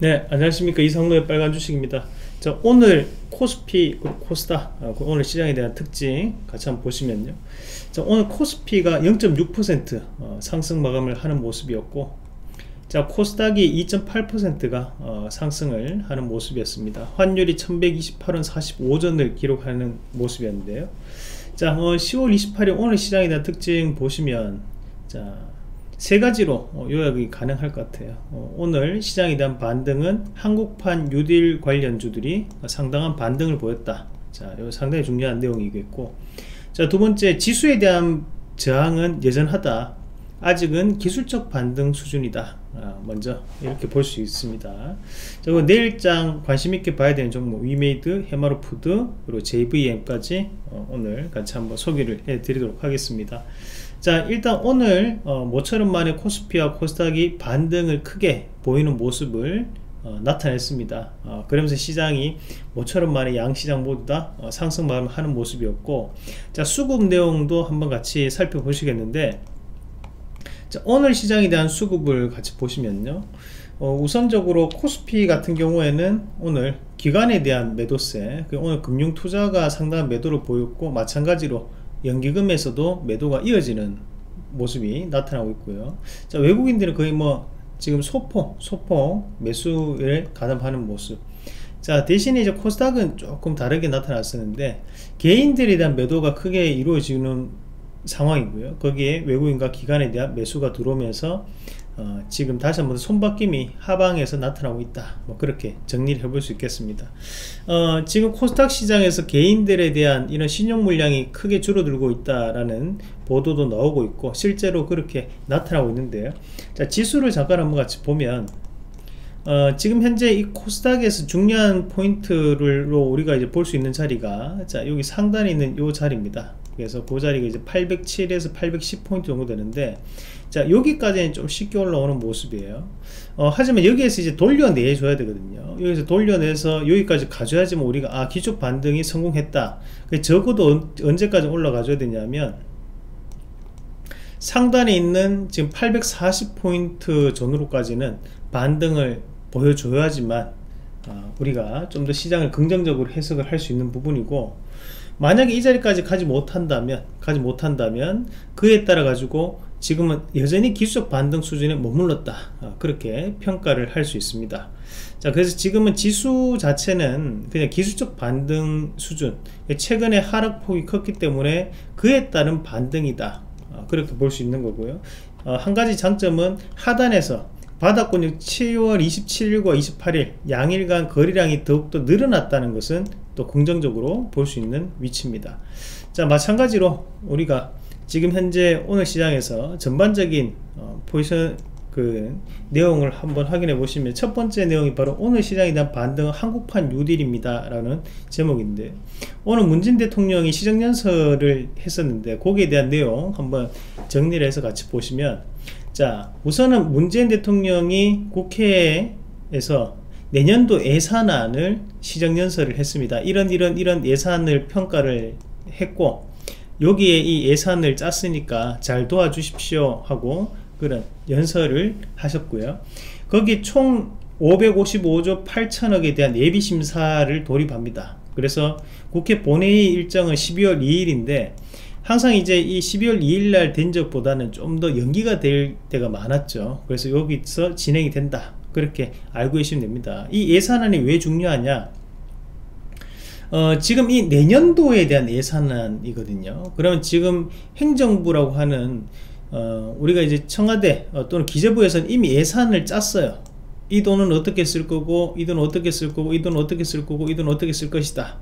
네 안녕하십니까. 이상로의 빨간 주식입니다. 자 오늘 코스피 코스다 아, 그 오늘 시장에 대한 특징 같이 한번 보시면요. 자 오늘 코스피가 0.6% 어, 상승 마감을 하는 모습이었고 자 코스닥이 2.8%가 어, 상승을 하는 모습이었습니다. 환율이 1128원 45전을 기록하는 모습이었는데요. 자 어, 10월 28일 오늘 시장에 대한 특징 보시면 자 세 가지로 어, 요약이 가능할 것 같아요. 어, 오늘 시장에 대한 반등은 한국판 뉴딜 관련주들이 상당한 반등을 보였다. 자 이거 상당히 중요한 내용이겠고. 자 두 번째 지수에 대한 저항은 여전하다. 아직은 기술적 반등 수준이다. 아, 먼저 이렇게 볼 수 있습니다. 자, 내일장 관심있게 봐야 되는 종목 위메이드, 해마로푸드 그리고 JVM까지 어, 오늘 같이 한번 소개를 해 드리도록 하겠습니다 자 일단 오늘 어, 모처럼 만에 코스피와 코스닥이 반등을 크게 보이는 모습을 어, 나타냈습니다. 어, 그러면서 시장이 모처럼 만에 양시장 모두 다 어, 상승 하는 모습이었고 자 수급 내용도 한번 같이 살펴보시겠는데 자, 오늘 시장에 대한 수급을 같이 보시면요. 어, 우선적으로 코스피 같은 경우에는 오늘 기관에 대한 매도세 그 오늘 금융투자가 상당한 매도를 보였고 마찬가지로 연기금에서도 매도가 이어지는 모습이 나타나고 있고요. 자 외국인들은 거의 뭐 지금 소폭 소폭 매수에 가담하는 모습. 자 대신에 이제 코스닥은 조금 다르게 나타났었는데 개인들에 대한 매도가 크게 이루어지는 상황이고요. 거기에 외국인과 기관에 대한 매수가 들어오면서 어, 지금 다시 한번 손바뀜이 하방에서 나타나고 있다. 뭐 그렇게 정리를 해볼 수 있겠습니다. 어, 지금 코스닥 시장에서 개인들에 대한 이런 신용 물량이 크게 줄어들고 있다라는 보도도 나오고 있고 실제로 그렇게 나타나고 있는데요. 자 지수를 잠깐 한번 같이 보면 어, 지금 현재 이 코스닥에서 중요한 포인트로 우리가 이제 볼 수 있는 자리가 자 여기 상단에 있는 이 자리입니다. 그래서 그 자리가 이제 807에서 810포인트 정도 되는데 자 여기까지는 좀 쉽게 올라오는 모습이에요. 어, 하지만 여기에서 이제 돌려내 줘야 되거든요. 여기서 돌려내서 여기까지 가져야지 만 우리가 아 기축 반등이 성공했다. 적어도 언제까지 올라가 줘야 되냐면 상단에 있는 지금 840포인트 전후로까지는 반등을 보여줘야지만 어, 우리가 좀 더 시장을 긍정적으로 해석을 할 수 있는 부분이고 만약에 이 자리까지 가지 못한다면 가지 못한다면 그에 따라 가지고 지금은 여전히 기술적 반등 수준에 머물렀다. 어, 그렇게 평가를 할 수 있습니다. 자 그래서 지금은 지수 자체는 그냥 기술적 반등 수준 최근에 하락폭이 컸기 때문에 그에 따른 반등이다. 어, 그렇게 볼 수 있는 거고요. 어, 한 가지 장점은 하단에서 바닥권역 7월 27일과 28일 양일간 거래량이 더욱더 늘어났다는 것은 또 긍정적으로 볼 수 있는 위치입니다. 자 마찬가지로 우리가 지금 현재 오늘 시장에서 전반적인 어, 포지션 그 내용을 한번 확인해 보시면 첫 번째 내용이 바로 오늘 시장에 대한 반등은 한국판 뉴딜입니다 라는 제목인데 오늘 문진 대통령이 시정연설을 했었는데 거기에 대한 내용 한번 정리를 해서 같이 보시면 자 우선은 문재인 대통령이 국회에서 내년도 예산안을 시정연설을 했습니다. 이런 이런 이런 예산을 평가를 했고 여기에 이 예산을 짰으니까 잘 도와주십시오 하고 그런 연설을 하셨고요. 거기 총 555조 8천억에 대한 예비심사를 돌입합니다. 그래서 국회 본회의 일정은 12월 2일인데 항상 이제 이 12월 2일 날 된 적보다는 좀 더 연기가 될 때가 많았죠 그래서 여기서 진행이 된다 그렇게 알고 계시면 됩니다 이 예산안이 왜 중요하냐 어, 지금 이 내년도에 대한 예산안이거든요. 그러면 지금 행정부라고 하는 어, 우리가 이제 청와대 어, 또는 기재부에서는 이미 예산을 짰어요. 이 돈은 어떻게 쓸 거고, 이 돈은 어떻게 쓸 거고, 이 돈은 어떻게 쓸 거고, 이 돈은 어떻게 쓸 것이다.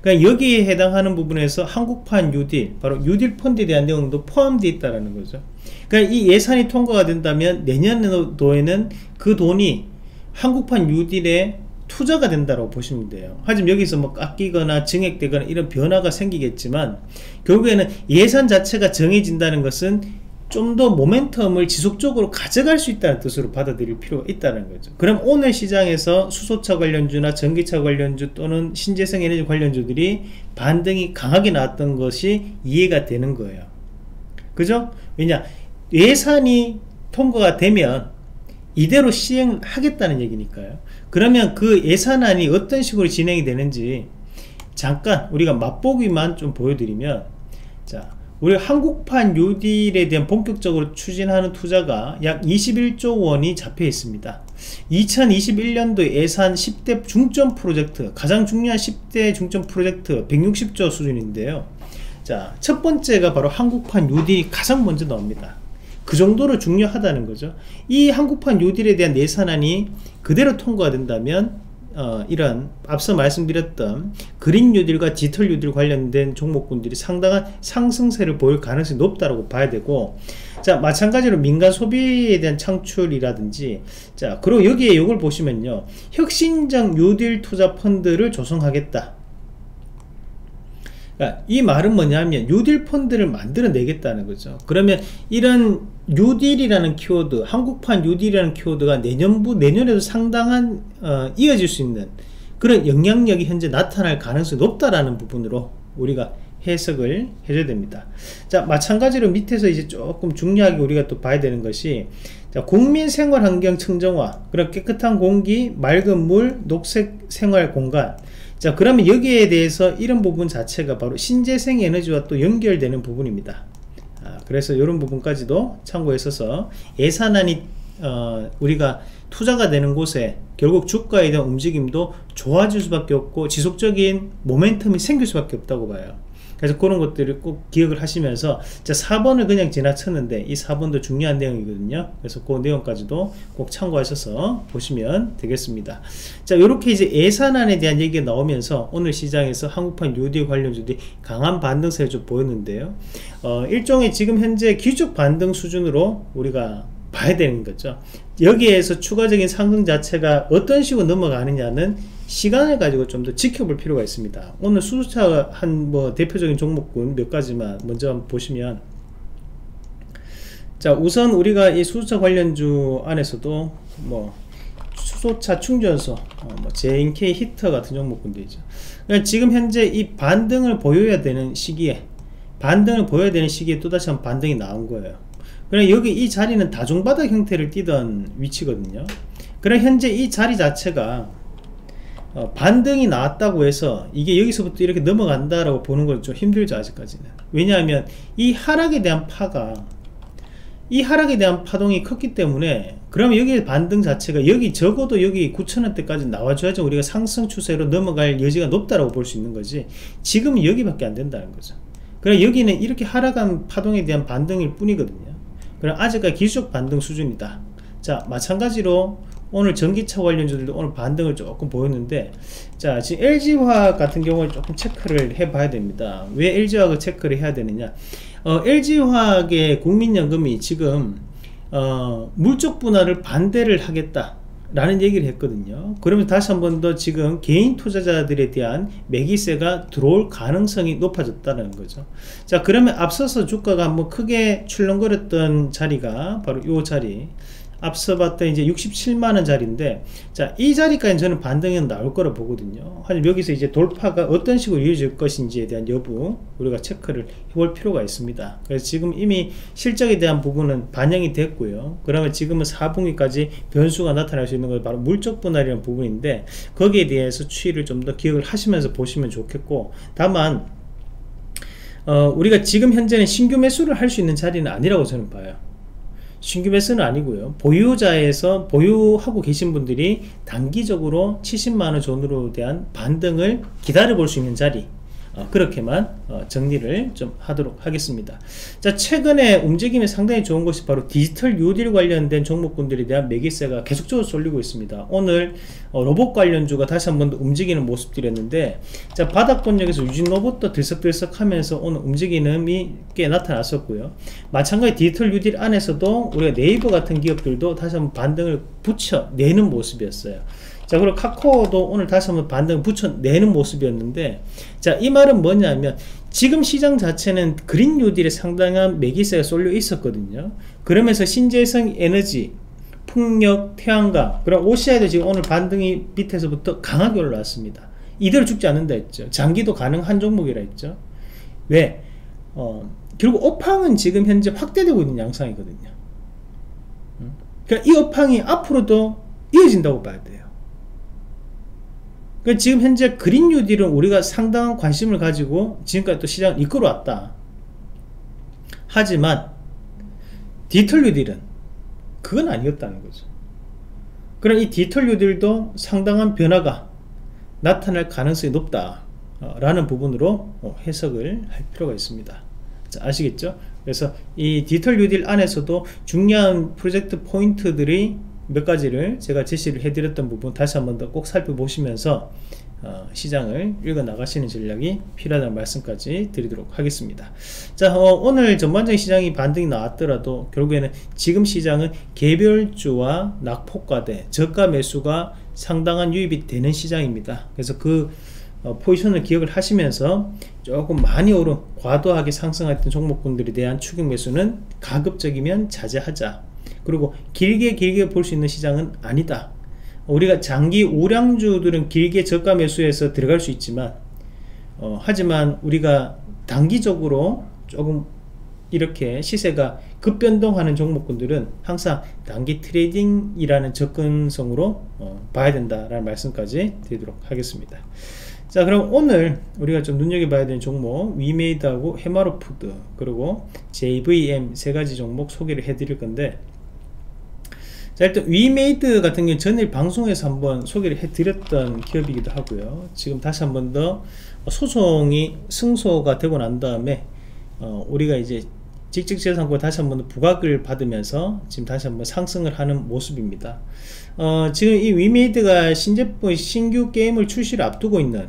그러니까 여기에 해당하는 부분에서 한국판 뉴딜, 바로 뉴딜 펀드에 대한 내용도 포함되어 있다는 거죠. 그러니까 이 예산이 통과가 된다면 내년도에는 그 돈이 한국판 뉴딜에 투자가 된다고 보시면 돼요 하지만 여기서 뭐 깎이거나 증액되거나 이런 변화가 생기겠지만 결국에는 예산 자체가 정해진다는 것은 좀 더 모멘텀을 지속적으로 가져갈 수 있다는 뜻으로 받아들일 필요가 있다는 거죠 그럼 오늘 시장에서 수소차 관련주나 전기차 관련주 또는 신재생 에너지 관련주들이 반등이 강하게 나왔던 것이 이해가 되는 거예요 그죠? 왜냐 예산이 통과가 되면 이대로 시행하겠다는 얘기니까요. 그러면 그 예산안이 어떤 식으로 진행이 되는지 잠깐 우리가 맛보기만 좀 보여드리면 자 우리 한국판 뉴딜에 대한 본격적으로 추진하는 투자가 약 21조 원이 잡혀 있습니다. 2021년도 예산 10대 중점 프로젝트 가장 중요한 10대 중점 프로젝트 160조 수준인데요. 자 첫 번째가 바로 한국판 뉴딜이 가장 먼저 나옵니다. 그 정도로 중요하다는 거죠. 이 한국판 뉴딜에 대한 예산안이 그대로 통과가 된다면 어, 이런 앞서 말씀드렸던 그린 뉴딜과 디지털 뉴딜 관련된 종목군들이 상당한 상승세를 보일 가능성이 높다고 봐야 되고 자 마찬가지로 민간 소비에 대한 창출이라든지 자 그리고 여기에 이걸 보시면요. 혁신적 뉴딜 투자 펀드를 조성하겠다 그러니까 이 말은 뭐냐면 뉴딜 펀드를 만들어내겠다는 거죠. 그러면 이런 뉴딜이라는 키워드 한국판 뉴딜이라는 키워드가 내년부 내년에도 상당한 어, 이어질 수 있는 그런 영향력이 현재 나타날 가능성이 높다라는 부분으로 우리가 해석을 해줘야 됩니다. 자 마찬가지로 밑에서 이제 조금 중요하게 우리가 또 봐야 되는 것이 자, 국민 생활 환경 청정화 그런 깨끗한 공기 맑은 물 녹색 생활 공간. 자 그러면 여기에 대해서 이런 부분 자체가 바로 신재생 에너지와 또 연결되는 부분입니다. 아, 그래서 이런 부분까지도 참고했어서 예산안이 어, 우리가 투자가 되는 곳에 결국 주가에 대한 움직임도 좋아질 수밖에 없고 지속적인 모멘텀이 생길 수밖에 없다고 봐요 그래서 그런 것들을 꼭 기억을 하시면서 자 4번을 그냥 지나쳤는데 이 4번도 중요한 내용이거든요. 그래서 그 내용까지도 꼭 참고하셔서 보시면 되겠습니다. 자 이렇게 이제 예산안에 대한 얘기가 나오면서 오늘 시장에서 한국판 뉴딜 관련주들이 강한 반등세를 좀 보였는데요. 어, 일종의 지금 현재 기적 반등 수준으로 우리가 봐야 되는 거죠. 여기에서 추가적인 상승 자체가 어떤 식으로 넘어가느냐는 시간을 가지고 좀 더 지켜볼 필요가 있습니다. 오늘 수소차 한 뭐 대표적인 종목군 몇 가지만 먼저 보시면 자 우선 우리가 이 수소차 관련주 안에서도 뭐 수소차 충전소 어, 뭐 JNK 히터 같은 종목군도 있죠. 그러니까 지금 현재 이 반등을 보여야 되는 시기에 반등을 보여야 되는 시기에 또다시 한 반등이 나온 거예요 그럼 여기 이 자리는 다중바닥 형태를 띠던 위치거든요. 그럼 현재 이 자리 자체가 어, 반등이 나왔다고 해서 이게 여기서부터 이렇게 넘어간다라고 보는 건 좀 힘들죠 아직까지는. 왜냐하면 이 하락에 대한 파가 이 하락에 대한 파동이 컸기 때문에 그러면 여기 반등 자체가 여기 적어도 여기 9천원대까지 나와줘야지 우리가 상승 추세로 넘어갈 여지가 높다라고 볼 수 있는 거지. 지금은 여기밖에 안 된다는 거죠. 그래 여기는 이렇게 하락한 파동에 대한 반등일 뿐이거든요 그럼 아직까지 기술적 반등 수준이다. 자 마찬가지로 오늘 전기차 관련주들도 오늘 반등을 조금 보였는데 자 지금 LG화학 같은 경우는 조금 체크를 해 봐야 됩니다. 왜 LG화학을 체크를 해야 되느냐? 어, LG화학의 국민연금이 지금 어, 물적 분할을 반대를 하겠다 라는 얘기를 했거든요. 그러면 다시 한 번 더 지금 개인 투자자들에 대한 매기세가 들어올 가능성이 높아졌다는 거죠. 자 그러면 앞서서 주가가 한번 크게 출렁거렸던 자리가 바로 이 자리 앞서 봤던 이제 67만원 자리인데 자 이 자리까지 저는 반등이 나올 거라 보거든요. 하지만 여기서 이제 돌파가 어떤 식으로 이어질 것인지에 대한 여부 우리가 체크를 해볼 필요가 있습니다. 그래서 지금 이미 실적에 대한 부분은 반영이 됐고요. 그러면 지금은 4분기까지 변수가 나타날 수 있는 건 바로 물적 분할이라는 부분인데 거기에 대해서 추이를 좀 더 기억을 하시면서 보시면 좋겠고 다만 어, 우리가 지금 현재는 신규 매수를 할 수 있는 자리는 아니라고 저는 봐요 신규 매수는 아니고요. 보유자에서 보유하고 계신 분들이 단기적으로 70만원 전후로 대한 반등을 기다려 볼 수 있는 자리 어, 그렇게만 어, 정리를 좀 하도록 하겠습니다. 자 최근에 움직임이 상당히 좋은 것이 바로 디지털 뉴딜 관련된 종목군들에 대한 매기세가 계속적으로 쏠리고 있습니다. 오늘 어, 로봇 관련주가 다시 한 번 더 움직이는 모습들이었는데 자 바닥권역에서 유진 로봇도 들썩들썩 하면서 오늘 움직임이 꽤 나타났었고요. 마찬가지 디지털 뉴딜 안에서도 우리가 네이버 같은 기업들도 다시 한번 반등을 붙여내는 모습이었어요 자 그리고 카카오도 오늘 다시 한번 반등 붙여내는 모습이었는데 자 이 말은 뭐냐면 지금 시장 자체는 그린 뉴딜에 상당한 매기세가 쏠려 있었거든요. 그러면서 신재생 에너지 풍력 태양광 그럼 오시아도 지금 오늘 반등이 밑에서부터 강하게 올라왔습니다. 이대로 죽지 않는다 했죠. 장기도 가능한 종목이라 했죠. 왜? 어, 결국 오팡은 지금 현재 확대되고 있는 양상이거든요. 그러니까 이 업황이 앞으로도 이어진다고 봐야 돼요. 그러니까 지금 현재 그린 뉴딜은 우리가 상당한 관심을 가지고 지금까지 또 시장을 이끌어왔다. 하지만 디지털 뉴딜은 그건 아니었다는 거죠. 그럼 이 디지털 뉴딜도 상당한 변화가 나타날 가능성이 높다. 라는 부분으로 어, 해석을 할 필요가 있습니다. 자, 아시겠죠? 그래서 이 디지털 뉴딜 안에서도 중요한 프로젝트 포인트들이 몇 가지를 제가 제시를 해드렸던 부분 다시 한번 더 꼭 살펴보시면서 어, 시장을 읽어 나가시는 전략이 필요하다는 말씀까지 드리도록 하겠습니다. 자, 어, 오늘 전반적인 시장이 반등이 나왔더라도 결국에는 지금 시장은 개별주와 낙폭과대 저가 매수가 상당한 유입이 되는 시장입니다. 그래서 그 어, 포지션을 기억을 하시면서 조금 많이 오른 과도하게 상승했던 종목군들에 대한 추격 매수는 가급적이면 자제하자. 그리고 길게 길게 볼 수 있는 시장은 아니다. 우리가 장기 우량주들은 길게 저가 매수해서 들어갈 수 있지만 어, 하지만 우리가 단기적으로 조금 이렇게 시세가 급변동하는 종목군들은 항상 단기 trading이라는 접근성으로 어, 봐야 된다라는 말씀까지 드리도록 하겠습니다. 자 그럼 오늘 우리가 좀 눈여겨봐야 되는 종목 위메이드하고 해마로푸드 그리고 JVM 세 가지 종목 소개를 해드릴 건데 자 일단 위메이드 같은 경우 전일 방송에서 한번 소개를 해드렸던 기업이기도 하고요. 지금 다시 한번 더 소송이 승소가 되고 난 다음에 어, 우리가 이제 지식재산권 다시 한번 부각을 받으면서 지금 다시 한번 상승을 하는 모습입니다. 어, 지금 이 위메이드가 신제품 신규 게임을 출시를 앞두고 있는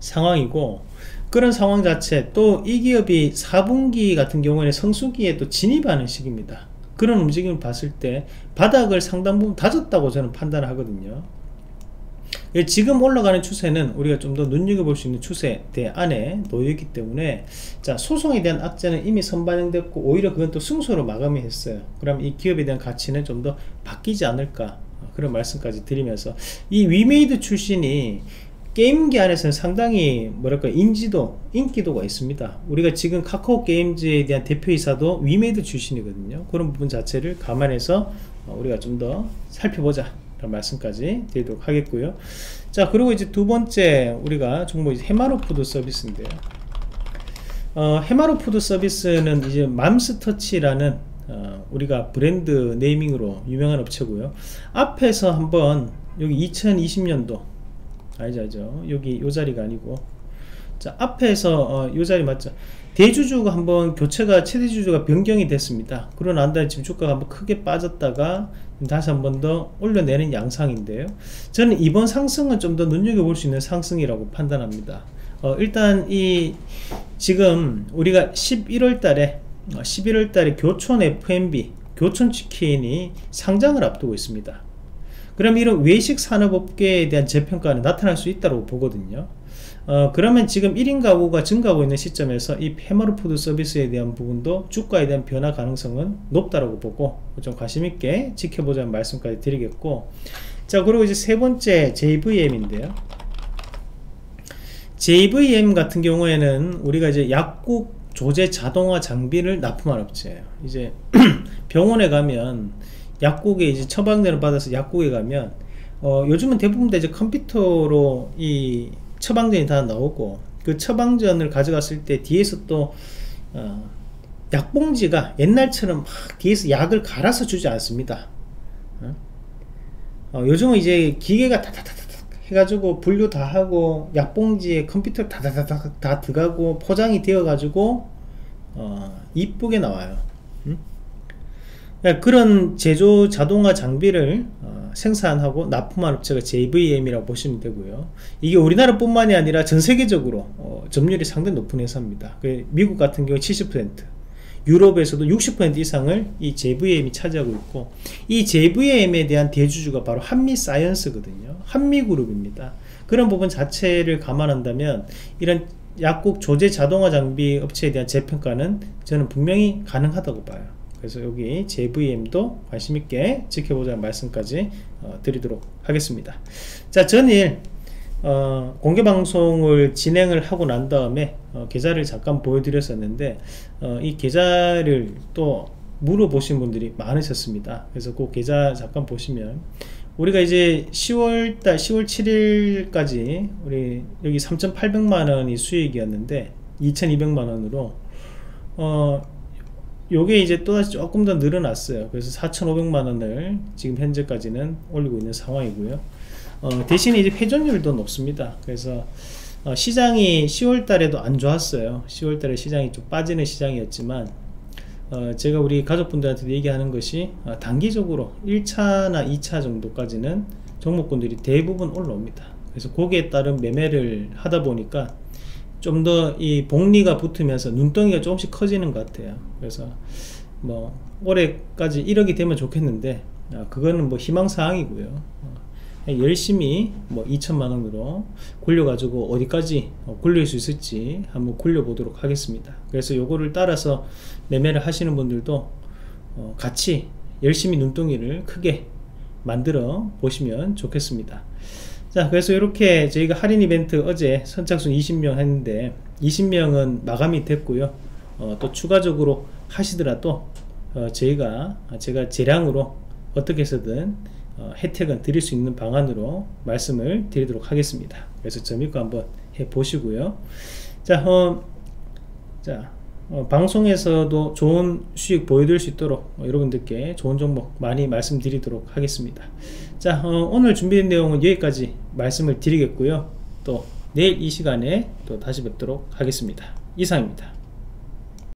상황이고 그런 상황 자체 또 이 기업이 4분기 같은 경우에는 성수기에 또 진입하는 시기입니다 그런 움직임을 봤을 때 바닥을 상당 부분 다졌다고 저는 판단을 하거든요. 예, 지금 올라가는 추세는 우리가 좀 더 눈여겨볼 수 있는 추세대 안에 놓여있기 때문에 자 소송에 대한 악재는 이미 선반영됐고 오히려 그건 또 승소로 마감이 했어요. 그럼 이 기업에 대한 가치는 좀 더 바뀌지 않을까? 그런 말씀까지 드리면서 이 위메이드 출신이 게임계 안에서는 상당히 뭐랄까 인지도 인기도가 있습니다. 우리가 지금 카카오 게임즈에 대한 대표이사도 위메이드 출신이거든요. 그런 부분 자체를 감안해서 어, 우리가 좀 더 살펴보자. 말씀까지 드리도록 하겠고요. 자 그리고 이제 두 번째 우리가 종목 해마로 푸드 서비스인데요. 어, 해마로 푸드 서비스는 이제 맘스터치라는 어, 우리가 브랜드 네이밍으로 유명한 업체고요. 앞에서 한번 여기 2020년도 아니죠 아니죠. 여기 요 자리가 아니고. 자 앞에서 어, 요 자리 맞죠? 대주주가 한번 교체가 최대주주가 변경이 됐습니다. 그러고 난 다음에 지금 주가가 한번 크게 빠졌다가 다시 한번 더 올려내는 양상인데요. 저는 이번 상승은 좀 더 눈여겨볼 수 있는 상승이라고 판단합니다. 어, 일단 이 지금 우리가 11월 달에 11월 어, 달에 교촌 F&B 교촌 치킨이 상장을 앞두고 있습니다 그럼 이런 외식 산업업계에 대한 재평가는 나타날 수 있다고 보거든요. 어, 그러면 지금 1인 가구가 증가하고 있는 시점에서 이 해마로푸드 서비스에 대한 부분도 주가에 대한 변화 가능성은 높다고 보고 좀 관심있게 지켜보자는 말씀까지 드리겠고 자 그리고 이제 세 번째 JVM인데요. JVM 같은 경우에는 우리가 이제 약국 조제 자동화 장비를 납품한 업체예요. 이제 병원에 가면 약국에 이제 처방전을 받아서 약국에 가면 어, 요즘은 대부분 다 이제 컴퓨터로 이 처방전이 다 나오고 그 처방전을 가져갔을 때 뒤에서 또 어, 약봉지가 옛날처럼 막 뒤에서 약을 갈아서 주지 않습니다. 어? 어, 요즘은 이제 기계가 다다다다 해가지고 분류 다 하고 약봉지에 컴퓨터 다다다다 다 들어가고 포장이 되어 가지고 어, 이쁘게 나와요. 음? 그런 제조 자동화 장비를 어, 생산하고 납품한 업체가 JVM이라고 보시면 되고요. 이게 우리나라 뿐만이 아니라 전 세계적으로 어, 점유율이 상당히 높은 회사입니다. 그 미국 같은 경우 70%, 유럽에서도 60% 이상을 이 JVM이 차지하고 있고 이 JVM에 대한 대주주가 바로 한미사이언스거든요. 한미그룹입니다. 그런 부분 자체를 감안한다면 이런 약국 조제 자동화 장비 업체에 대한 재평가는 저는 분명히 가능하다고 봐요. 그래서 여기 JVM도 관심있게 지켜보자는 말씀까지 어, 드리도록 하겠습니다 자 전일 어, 공개 방송을 진행을 하고 난 다음에 어, 계좌를 잠깐 보여드렸었는데 어, 이 계좌를 또 물어보신 분들이 많으셨습니다. 그래서 그 계좌 잠깐 보시면 우리가 이제 10월달 10월 7일까지 우리 여기 3,800만 원이 수익이었는데 2,200만 원으로 어 요게 이제 또다시 조금 더 늘어났어요. 그래서 4,500만 원을 지금 현재까지는 올리고 있는 상황이고요. 어 대신에 이제 회전율도 높습니다. 그래서 어 시장이 10월 달에도 안 좋았어요. 10월 달에 시장이 좀 빠지는 시장이었지만 어, 제가 우리 가족분들한테 얘기하는 것이 어, 단기적으로 1차나 2차 정도까지는 종목군들이 대부분 올라옵니다. 그래서 거기에 따른 매매를 하다 보니까 좀 더 이 복리가 붙으면서 눈덩이가 조금씩 커지는 것 같아요. 그래서 뭐 올해까지 1억이 되면 좋겠는데 아, 그거는 뭐 희망사항이고요. 어, 열심히 뭐 2천만 원으로 굴려가지고 어디까지 어, 굴릴 수 있을지 한번 굴려보도록 하겠습니다. 그래서 요거를 따라서 매매를 하시는 분들도 어, 같이 열심히 눈덩이를 크게 만들어 보시면 좋겠습니다. 자 그래서 이렇게 저희가 할인 이벤트 어제 선착순 20명 했는데 20명은 마감이 됐고요. 어, 또 추가적으로 하시더라도 어, 저희가 제가 재량으로 어떻게 해서든 어, 혜택은 드릴 수 있는 방안으로 말씀을 드리도록 하겠습니다. 그래서 점입고 한번 해 보시고요. 자, 어, 자 어, 방송에서도 좋은 수익 보여드릴 수 있도록 어, 여러분들께 좋은 정보 많이 말씀드리도록 하겠습니다. 자, 어, 오늘 준비된 내용은 여기까지 말씀을 드리겠고요. 또 내일 이 시간에 또 다시 뵙도록 하겠습니다. 이상입니다.